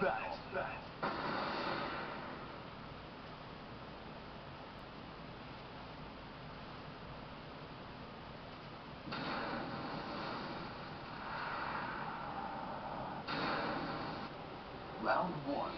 battle. Round one.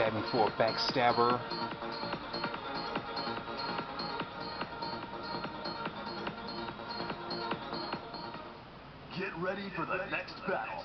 Backstabbing for a backstabber. Get ready for the next battle.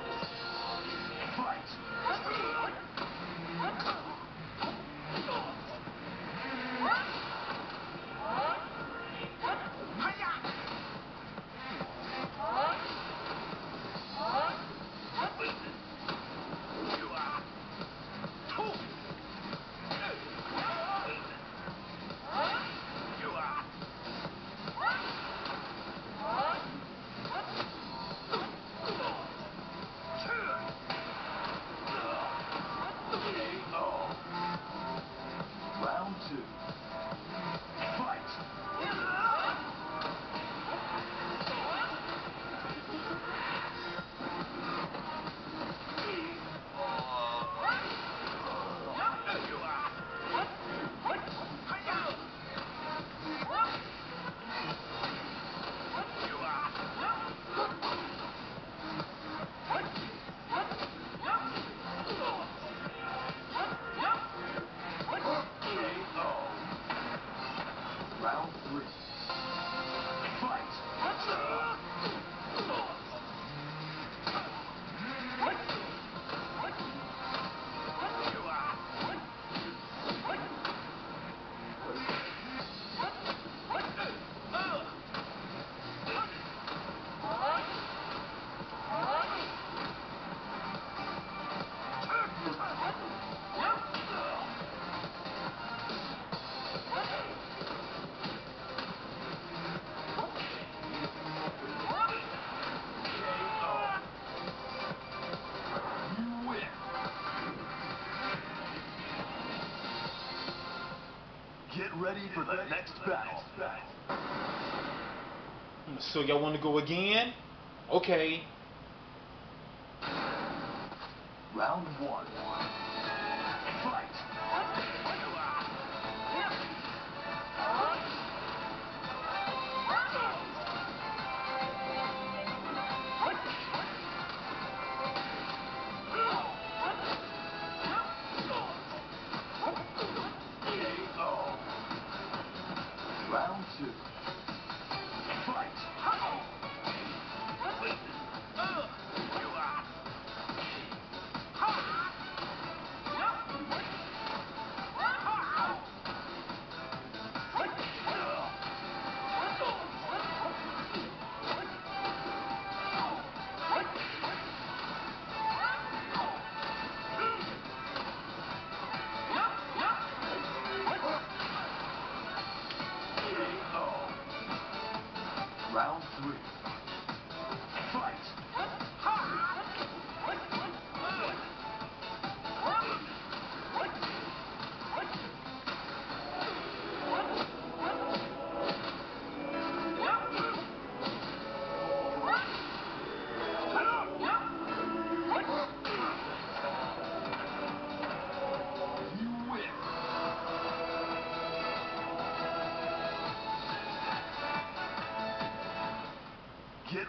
Ready for the next battle. So y'all want to go again? Okay. Round one. Fight.